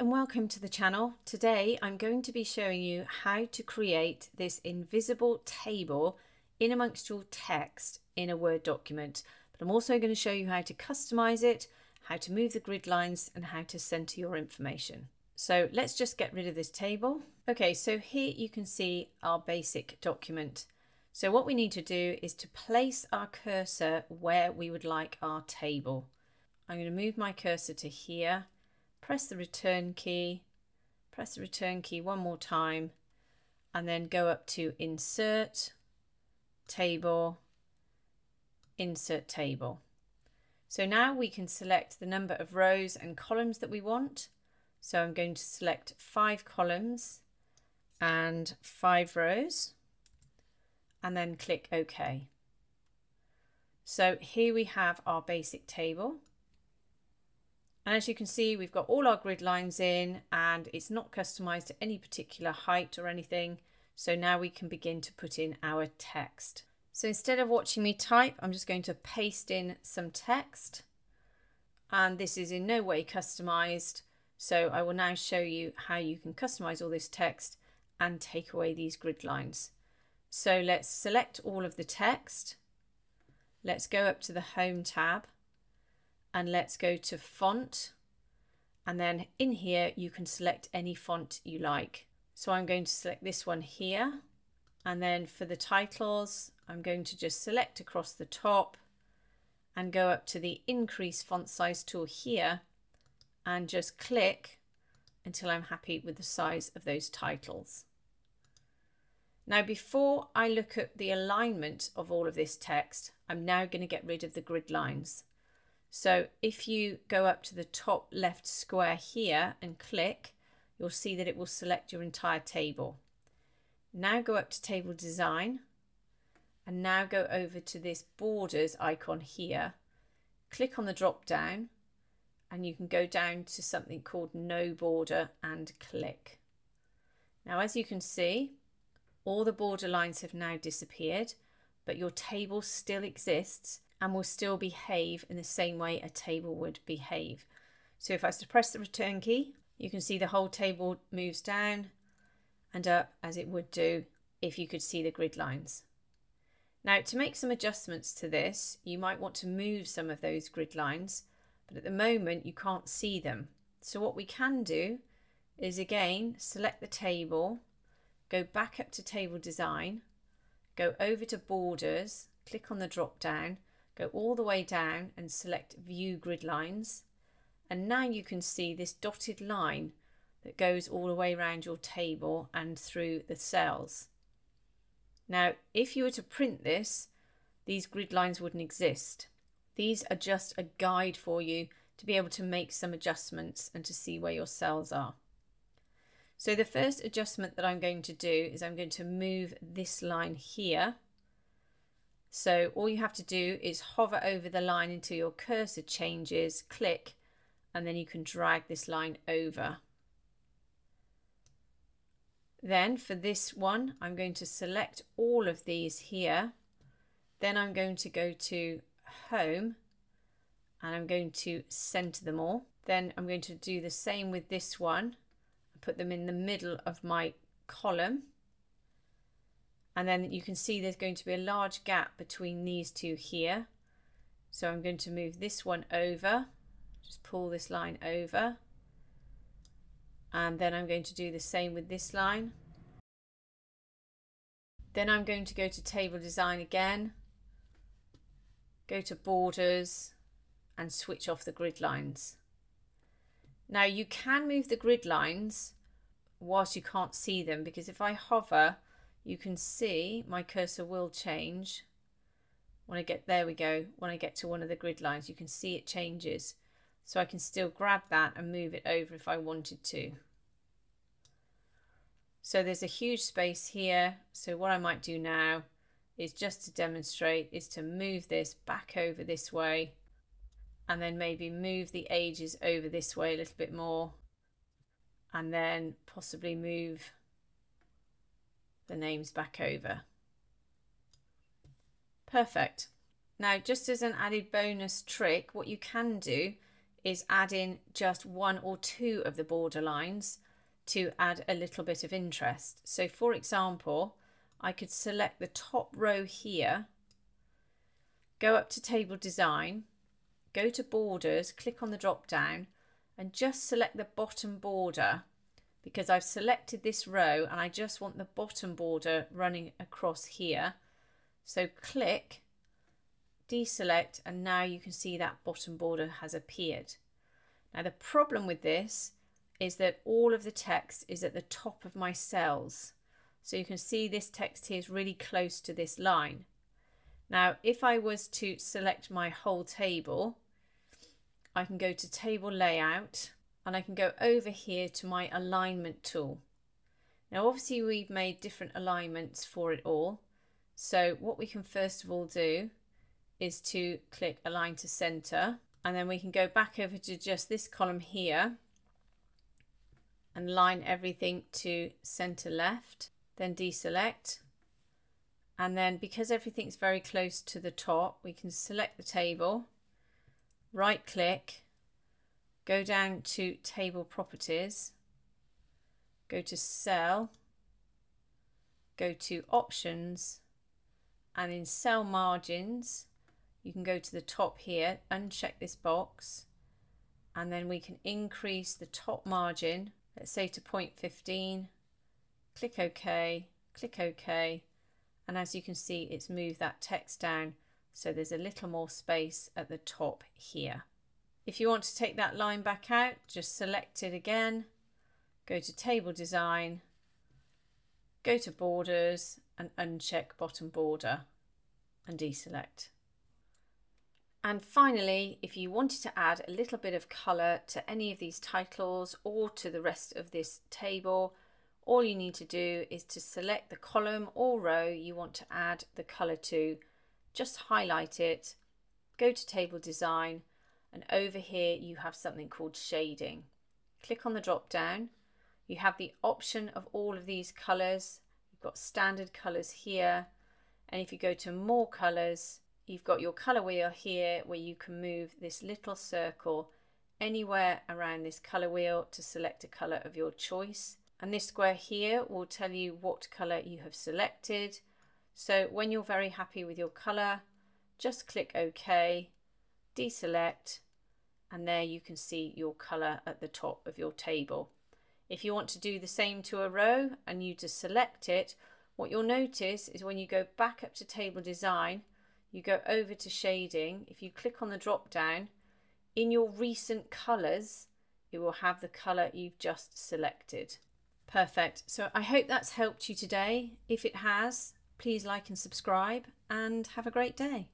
and welcome to the channel. Today I'm going to be showing you how to create this invisible table in amongst your text in a Word document. But I'm also going to show you how to customize it, how to move the grid lines and how to center your information. So let's just get rid of this table. Okay, so here you can see our basic document. So what we need to do is to place our cursor where we would like our table. I'm going to move my cursor to here, press the return key, press the return key one more time, and then go up to insert, table, insert table. So now we can select the number of rows and columns that we want. So I'm going to select five columns and five rows and then click OK. So here we have our basic table. And as you can see, we've got all our grid lines in and it's not customized to any particular height or anything. So now we can begin to put in our text. So instead of watching me type, I'm just going to paste in some text. And this is in no way customized. So I will now show you how you can customize all this text and take away these grid lines. So let's select all of the text. Let's go up to the Home tab and let's go to Font. And then in here, you can select any font you like. So I'm going to select this one here. And then for the titles, I'm going to just select across the top and go up to the increase font size tool here and just click until I'm happy with the size of those titles. Now before I look at the alignment of all of this text, I'm now going to get rid of the grid lines. So if you go up to the top left square here and click, you'll see that it will select your entire table. Now go up to table design and now go over to this borders icon here. Click on the drop down and you can go down to something called no border and click. Now as you can see all the border lines have now disappeared but your table still exists and will still behave in the same way a table would behave. So if I press the return key you can see the whole table moves down and up as it would do if you could see the grid lines. Now to make some adjustments to this you might want to move some of those grid lines but at the moment you can't see them. So what we can do is again select the table, go back up to table design, go over to borders, click on the drop down, go all the way down and select view grid lines and now you can see this dotted line that goes all the way around your table and through the cells. Now if you were to print this these grid lines wouldn't exist these are just a guide for you to be able to make some adjustments and to see where your cells are. So the first adjustment that I'm going to do is I'm going to move this line here. So all you have to do is hover over the line until your cursor changes, click, and then you can drag this line over. Then for this one, I'm going to select all of these here. Then I'm going to go to home and I'm going to center them all. Then I'm going to do the same with this one. Put them in the middle of my column. And then you can see there's going to be a large gap between these two here. So I'm going to move this one over, just pull this line over. And then I'm going to do the same with this line. Then I'm going to go to table design again go to borders and switch off the grid lines. Now you can move the grid lines whilst you can't see them because if I hover you can see my cursor will change. When I get there we go. When I get to one of the grid lines you can see it changes. So I can still grab that and move it over if I wanted to. So there's a huge space here. So what I might do now is just to demonstrate is to move this back over this way and then maybe move the ages over this way a little bit more and then possibly move the names back over. Perfect. Now just as an added bonus trick what you can do is add in just one or two of the border lines to add a little bit of interest. So for example, I could select the top row here, go up to table design, go to borders, click on the drop down and just select the bottom border because I've selected this row and I just want the bottom border running across here. So click, deselect and now you can see that bottom border has appeared. Now the problem with this is that all of the text is at the top of my cells. So you can see this text here is really close to this line. Now if I was to select my whole table, I can go to table layout and I can go over here to my alignment tool. Now obviously we've made different alignments for it all. So what we can first of all do is to click align to center and then we can go back over to just this column here and line everything to center left then deselect and then because everything's very close to the top we can select the table right click go down to table properties, go to cell, go to options, and in cell margins, you can go to the top here, uncheck this box, and then we can increase the top margin, let's say to 0.15, click OK, click OK, and as you can see, it's moved that text down. So there's a little more space at the top here. If you want to take that line back out, just select it again, go to table design, go to borders and uncheck bottom border and deselect. And finally, if you wanted to add a little bit of colour to any of these titles or to the rest of this table, all you need to do is to select the column or row you want to add the colour to, just highlight it, go to table design and over here you have something called shading. Click on the drop down. You have the option of all of these colours. You've got standard colours here. And if you go to more colours, you've got your colour wheel here where you can move this little circle anywhere around this colour wheel to select a colour of your choice. And this square here will tell you what colour you have selected. So when you're very happy with your colour, just click OK, deselect, and there you can see your colour at the top of your table. If you want to do the same to a row and you just select it, what you'll notice is when you go back up to table design, you go over to shading, if you click on the drop down, in your recent colours, it will have the colour you've just selected. Perfect. So I hope that's helped you today. If it has, please like and subscribe and have a great day.